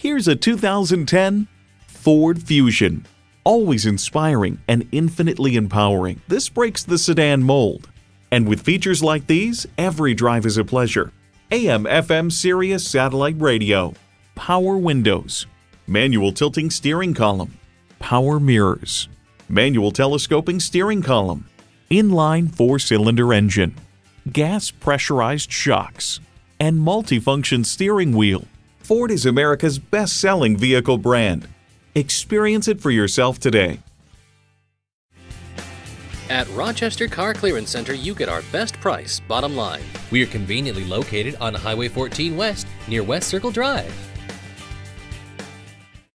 Here's a 2010 Ford Fusion. Always inspiring and infinitely empowering, this breaks the sedan mold. And with features like these, every drive is a pleasure. AM FM Sirius satellite radio, power windows, manual tilting steering column, power mirrors, manual telescoping steering column, inline four cylinder engine, gas pressurized shocks, and multifunction steering wheel. Ford is America's best selling vehicle brand. Experience it for yourself today. At Rochester Car Clearance Center, you get our best price, bottom line. We are conveniently located on Highway 14 West near West Circle Drive.